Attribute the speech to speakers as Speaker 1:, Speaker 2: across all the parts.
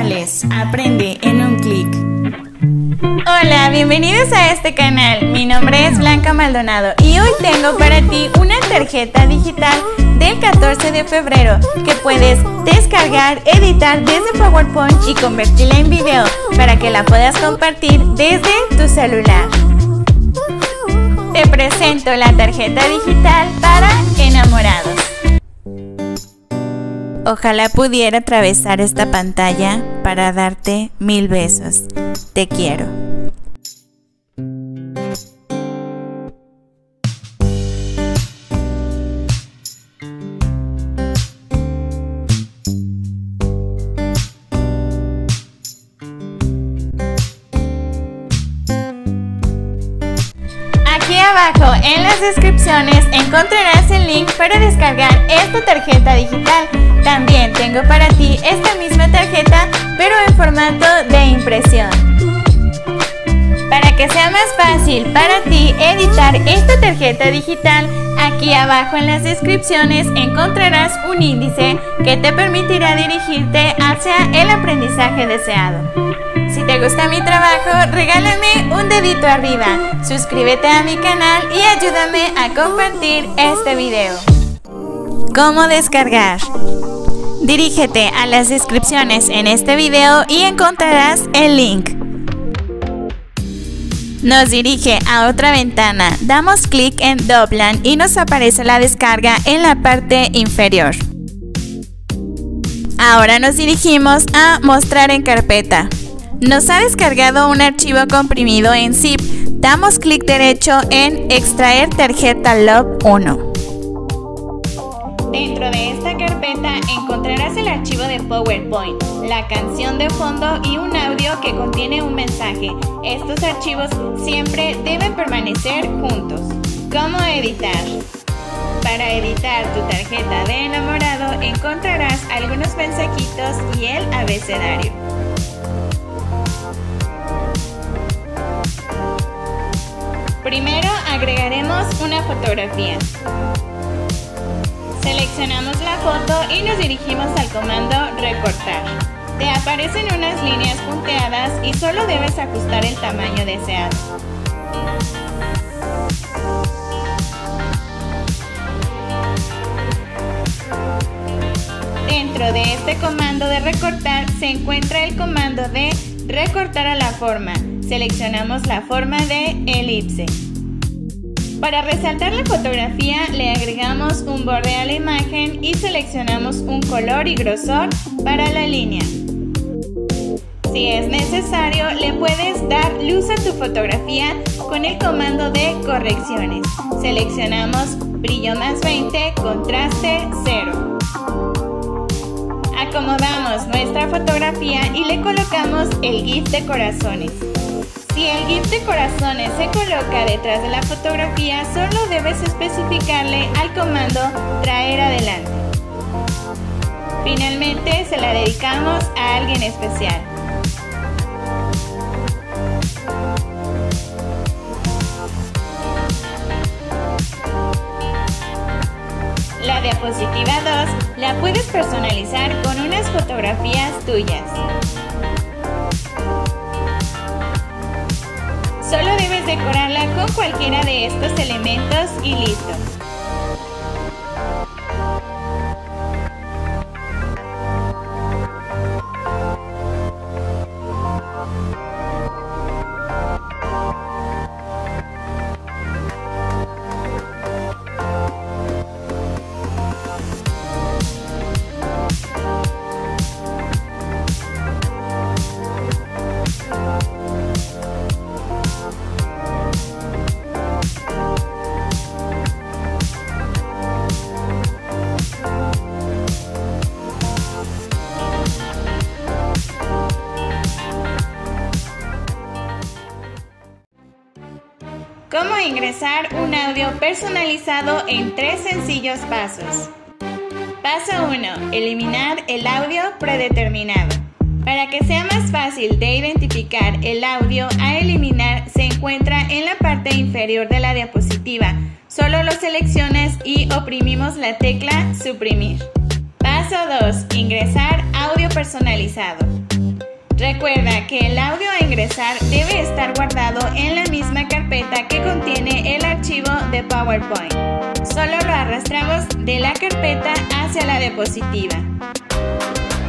Speaker 1: Aprende en un clic. Hola, bienvenidos a este canal. Mi nombre es Blanca Maldonado y hoy tengo para ti una tarjeta digital del 14 de febrero que puedes descargar, editar desde PowerPoint y convertirla en video para que la puedas compartir desde tu celular. Te presento la tarjeta digital para enamorados. Ojalá pudiera atravesar esta pantalla para darte mil besos. Te quiero. En las descripciones encontrarás el link para descargar esta tarjeta digital. También tengo para ti esta misma tarjeta pero en formato de impresión. Para que sea más fácil para ti editar esta tarjeta digital, aquí abajo en las descripciones encontrarás un índice que te permitirá dirigirte hacia el aprendizaje deseado. Si te gusta mi trabajo, regálame un dedito arriba, suscríbete a mi canal y ayúdame a compartir este video. ¿Cómo descargar? Dirígete a las descripciones en este video y encontrarás el link. Nos dirige a otra ventana, damos clic en Doblan y nos aparece la descarga en la parte inferior. Ahora nos dirigimos a Mostrar en carpeta. Nos ha descargado un archivo comprimido en zip. Damos clic derecho en Extraer tarjeta LOB 1. Dentro de esta carpeta encontrarás el archivo de PowerPoint, la canción de fondo y un audio que contiene un mensaje. Estos archivos siempre deben permanecer juntos. ¿Cómo editar? Para editar tu tarjeta de enamorado encontrarás algunos mensajitos y el abecedario. Primero agregaremos una fotografía. Seleccionamos la foto y nos dirigimos al comando recortar. Te aparecen unas líneas punteadas y solo debes ajustar el tamaño deseado. Dentro de este comando de recortar se encuentra el comando de recortar a la forma. Seleccionamos la forma de elipse. Para resaltar la fotografía le agregamos un borde a la imagen y seleccionamos un color y grosor para la línea. Si es necesario, le puedes dar luz a tu fotografía con el comando de correcciones. Seleccionamos brillo más 20, contraste 0. Acomodamos nuestra fotografía y le colocamos el GIF de corazones. Si el GIF de corazones se coloca detrás de la fotografía, solo debes especificarle al comando traer adelante. Finalmente se la dedicamos a alguien especial. La diapositiva 2 la puedes personalizar con unas fotografías tuyas. Decorarla con cualquiera de estos elementos y listo. Cómo ingresar un audio personalizado en tres sencillos pasos. Paso 1. Eliminar el audio predeterminado. Para que sea más fácil de identificar el audio a eliminar, se encuentra en la parte inferior de la diapositiva. Solo lo seleccionas y oprimimos la tecla Suprimir. Paso 2. Ingresar audio personalizado. Recuerda que el audio ingresar debe estar guardado en la misma carpeta que contiene el archivo de PowerPoint. Solo lo arrastramos de la carpeta hacia la diapositiva.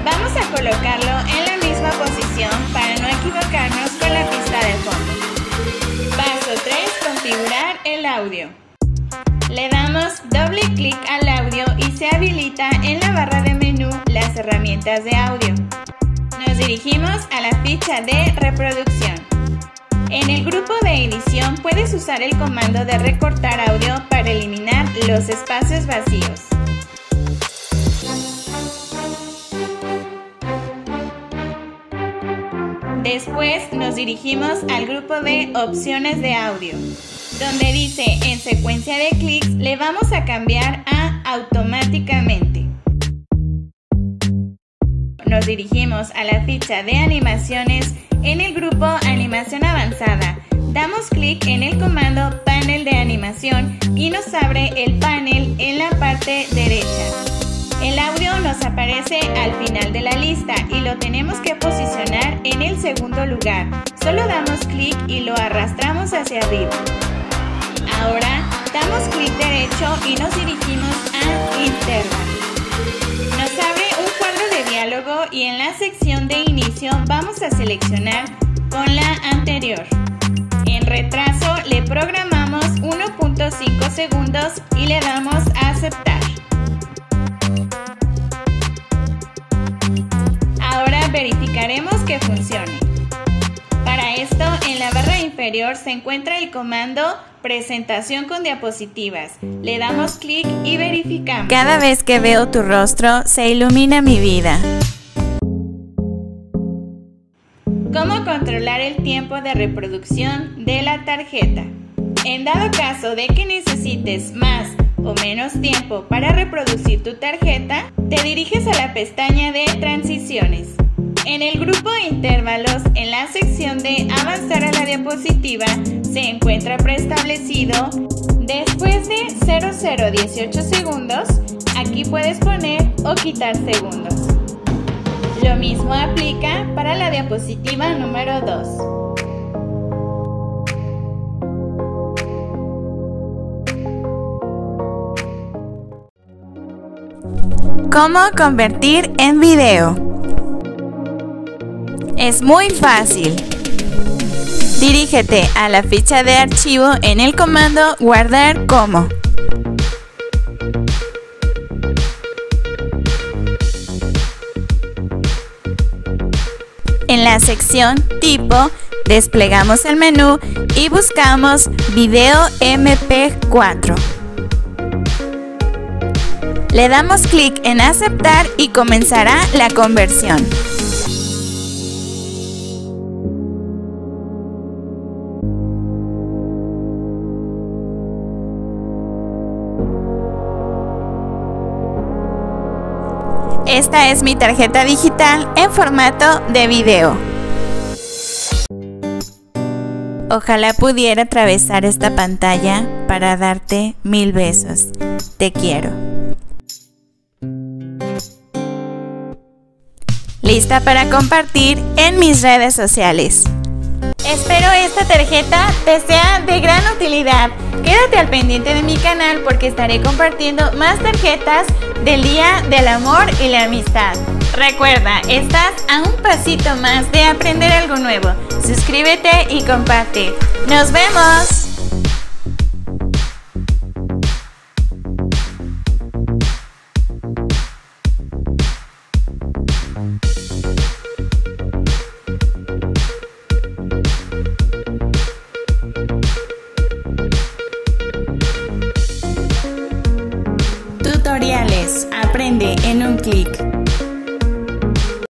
Speaker 1: Vamos a colocarlo en la misma posición para no equivocarnos con la pista de fondo. Paso 3. Configurar el audio. Le damos doble clic al audio y se habilita en la barra de menú las herramientas de audio. Dirigimos a la ficha de reproducción. En el grupo de edición puedes usar el comando de recortar audio para eliminar los espacios vacíos. Después nos dirigimos al grupo de opciones de audio, donde dice en secuencia de clics le vamos a cambiar a automáticamente. Nos dirigimos a la ficha de animaciones en el grupo animación avanzada. Damos clic en el comando panel de animación y nos abre el panel en la parte derecha. El audio nos aparece al final de la lista y lo tenemos que posicionar en el segundo lugar. Solo damos clic y lo arrastramos hacia arriba. Ahora damos clic derecho y nos dirigimos a Interval. Nos abre un cuadro diálogo y en la sección de inicio vamos a seleccionar con la anterior. En retraso le programamos 1.5 segundos y le damos a aceptar. verificaremos que funcione. Para esto, en la barra inferior se encuentra el comando Presentación con diapositivas. Le damos clic y verificamos.
Speaker 2: Cada vez que veo tu rostro, se ilumina mi vida.
Speaker 1: ¿Cómo controlar el tiempo de reproducción de la tarjeta? En dado caso de que necesites más o menos tiempo para reproducir tu tarjeta, te diriges a la pestaña de transiciones. En el grupo intervalos, en la sección de avanzar a la diapositiva, se encuentra preestablecido después de 0018 segundos, aquí puedes poner o quitar segundos. Lo mismo aplica para la diapositiva número 2.
Speaker 2: ¿Cómo convertir en video? Es muy fácil. Dirígete a la ficha de archivo en el comando guardar como. En la sección tipo, desplegamos el menú y buscamos Video MP4. Le damos clic en aceptar y comenzará la conversión. Esta es mi tarjeta digital en formato de video. Ojalá pudiera atravesar esta pantalla para darte mil besos. Te quiero. Lista para compartir en mis redes sociales.
Speaker 1: Espero esta tarjeta te sea de gran utilidad. Quédate al pendiente de mi canal porque estaré compartiendo más tarjetas del Día del Amor y la Amistad. Recuerda, estás a un pasito más de aprender algo nuevo. Suscríbete y comparte. ¡Nos vemos!